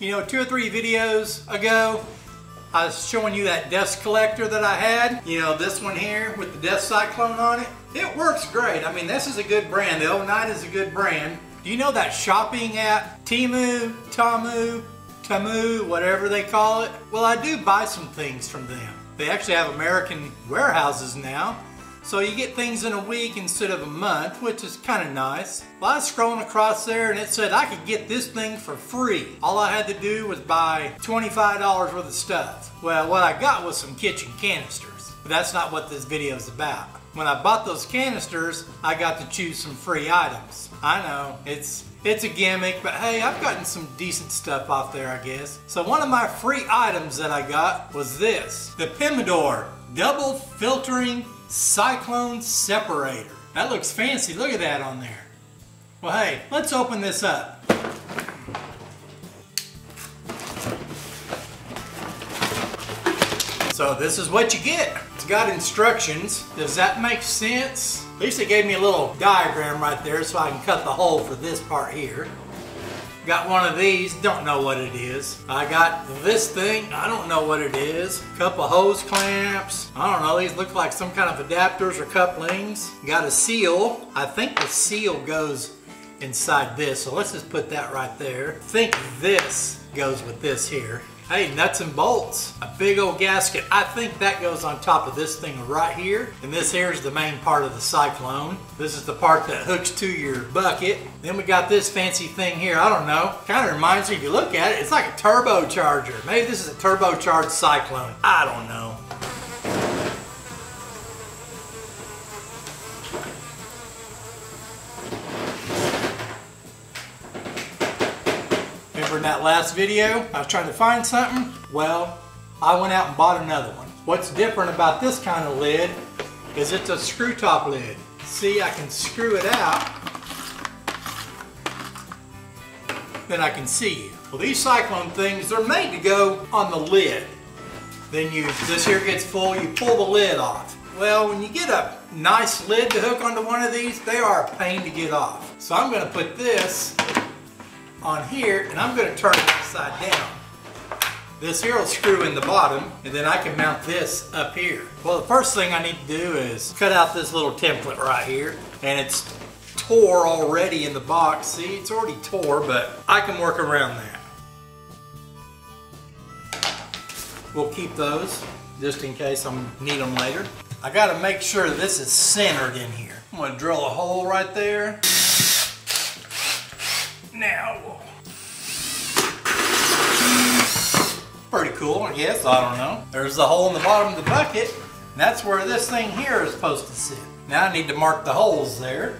You know, two or three videos ago, I was showing you that dust collector that I had. You know, this one here with the Dust Cyclone on it. It works great. I mean, this is a good brand. The Oneida is a good brand. Do you know that shopping app, Temu, Tamu, Tamu, whatever they call it? Well, I do buy some things from them. They actually have American warehouses now. So you get things in a week instead of a month, which is kind of nice. Well, I was scrolling across there and it said I could get this thing for free. All I had to do was buy $25 worth of stuff. Well, what I got was some kitchen canisters, but that's not what this video is about. When I bought those canisters, I got to choose some free items. I know, it's it's a gimmick, but hey, I've gotten some decent stuff off there, I guess. So one of my free items that I got was this, the Pemedor Double Filtering Cyclone Separator. That looks fancy, look at that on there. Well hey, let's open this up. So this is what you get. It's got instructions. Does that make sense? At least they gave me a little diagram right there so I can cut the hole for this part here. Got one of these, don't know what it is. I got this thing, I don't know what it is. Couple hose clamps, I don't know, these look like some kind of adapters or couplings. Got a seal, I think the seal goes inside this, so let's just put that right there. I think this goes with this here. Hey, nuts and bolts, a big old gasket. I think that goes on top of this thing right here. And this here is the main part of the Cyclone. This is the part that hooks to your bucket. Then we got this fancy thing here, I don't know. Kind of reminds me, if you look at it, it's like a turbocharger. Maybe this is a turbocharged Cyclone. I don't know. In that last video, I was trying to find something? Well, I went out and bought another one. What's different about this kind of lid is it's a screw top lid. See, I can screw it out, then I can see you. Well, these Cyclone things, they're made to go on the lid. Then you, this here gets full, you pull the lid off. Well, when you get a nice lid to hook onto one of these, they are a pain to get off. So I'm gonna put this on here and I'm going to turn it upside down. This here will screw in the bottom and then I can mount this up here. Well the first thing I need to do is cut out this little template right here and it's tore already in the box. See it's already tore but I can work around that. We'll keep those just in case I need them later. I got to make sure this is centered in here. I'm going to drill a hole right there now. Pretty cool, I guess. I don't know. There's the hole in the bottom of the bucket. And that's where this thing here is supposed to sit. Now I need to mark the holes there.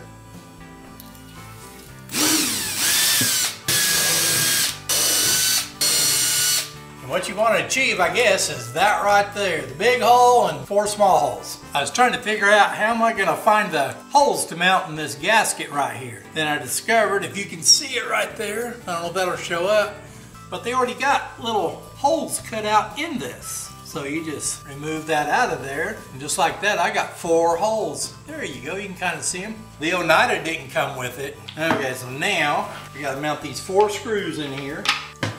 What you want to achieve, I guess, is that right there. The big hole and four small holes. I was trying to figure out how am I going to find the holes to mount in this gasket right here. Then I discovered, if you can see it right there, I don't know if that'll show up, but they already got little holes cut out in this. So you just remove that out of there, and just like that, I got four holes. There you go, you can kind of see them. The Oneida didn't come with it. Okay, so now, we gotta mount these four screws in here.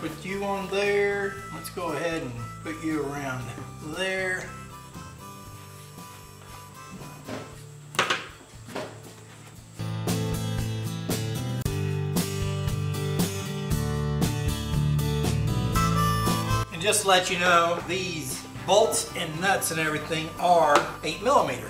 Put you on there. Let's go ahead and put you around there. And just to let you know, these bolts and nuts and everything are 8 millimeter.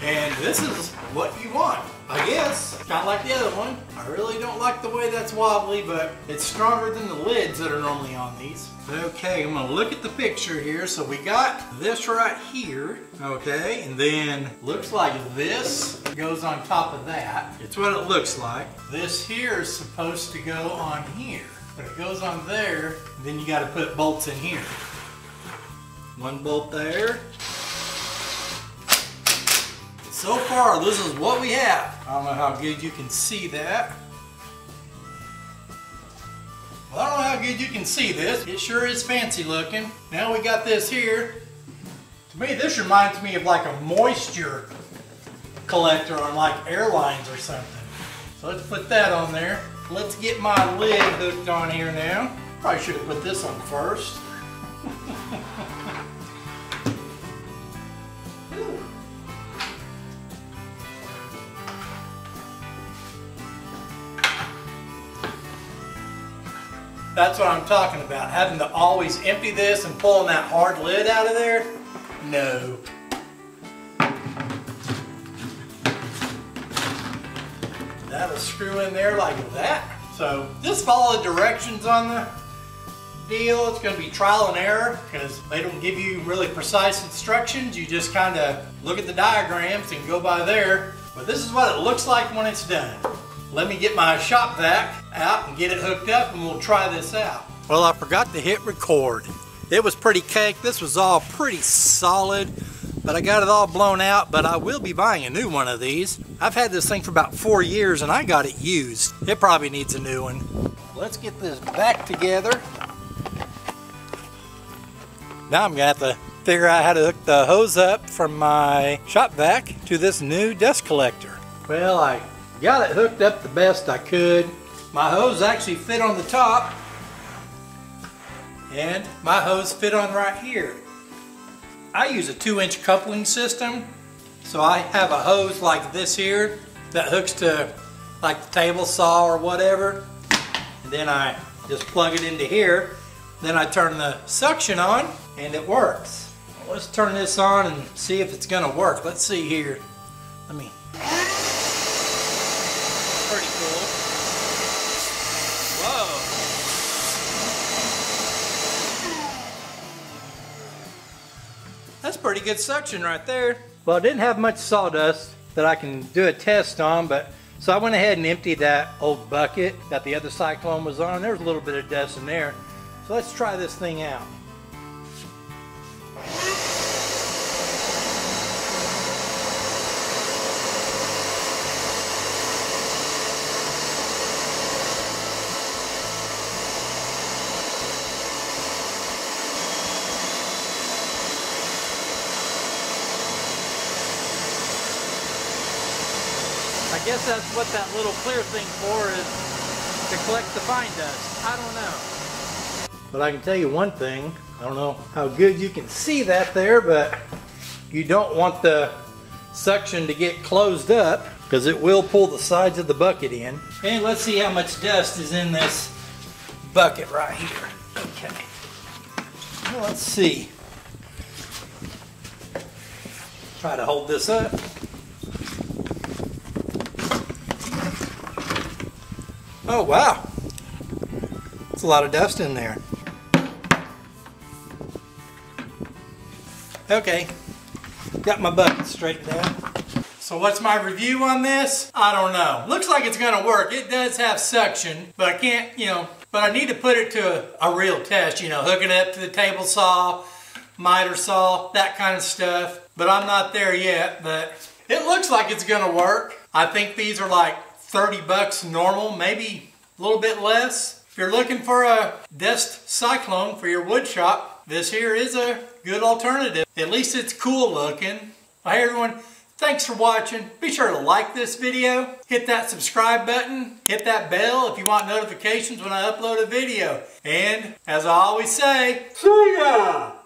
And this is what you want, I guess. Kind of like the other one. I really don't like the way that's wobbly, but it's stronger than the lids that are normally on these. Okay, I'm gonna look at the picture here. So we got this right here, okay? And then looks like this goes on top of that. It's what it looks like. This here is supposed to go on here. But it goes on there, then you gotta put bolts in here. One bolt there, so far, this is what we have. I don't know how good you can see that. Well, I don't know how good you can see this. It sure is fancy looking. Now we got this here. To me, this reminds me of like a moisture collector on like airlines or something. So let's put that on there. Let's get my lid hooked on here now. Probably should have put this on first. That's what I'm talking about. Having to always empty this and pulling that hard lid out of there? No. That'll screw in there like that. So just follow the directions on the deal. It's going to be trial and error because they don't give you really precise instructions. You just kind of look at the diagrams and go by there. But this is what it looks like when it's done. Let me get my shop vac out and get it hooked up and we'll try this out. Well, I forgot to hit record. It was pretty cake. This was all pretty solid, but I got it all blown out, but I will be buying a new one of these. I've had this thing for about four years and I got it used. It probably needs a new one. Let's get this back together. Now I'm gonna have to figure out how to hook the hose up from my shop vac to this new dust collector. Well, I Got it hooked up the best I could. My hose actually fit on the top and my hose fit on right here. I use a two inch coupling system so I have a hose like this here that hooks to like the table saw or whatever and then I just plug it into here then I turn the suction on and it works. Let's turn this on and see if it's gonna work. Let's see here. Let me pretty cool. Whoa. That's pretty good suction right there. Well, I didn't have much sawdust that I can do a test on, but so I went ahead and emptied that old bucket that the other cyclone was on. There was a little bit of dust in there. So let's try this thing out. Guess that's what that little clear thing for is to collect the fine dust. I don't know. But I can tell you one thing. I don't know how good you can see that there, but you don't want the suction to get closed up because it will pull the sides of the bucket in. And let's see how much dust is in this bucket right here. Okay. Well, let's see. Try to hold this up. Oh, wow. It's a lot of dust in there. Okay, got my bucket straightened out. So what's my review on this? I don't know. Looks like it's gonna work. It does have suction, but I can't, you know, but I need to put it to a, a real test, you know, hook it up to the table saw, miter saw, that kind of stuff. But I'm not there yet, but it looks like it's gonna work. I think these are like 30 bucks normal, maybe a little bit less. If you're looking for a Dust Cyclone for your wood shop, this here is a good alternative. At least it's cool looking. Well, hey everyone, thanks for watching. Be sure to like this video, hit that subscribe button, hit that bell if you want notifications when I upload a video. And as I always say, see ya!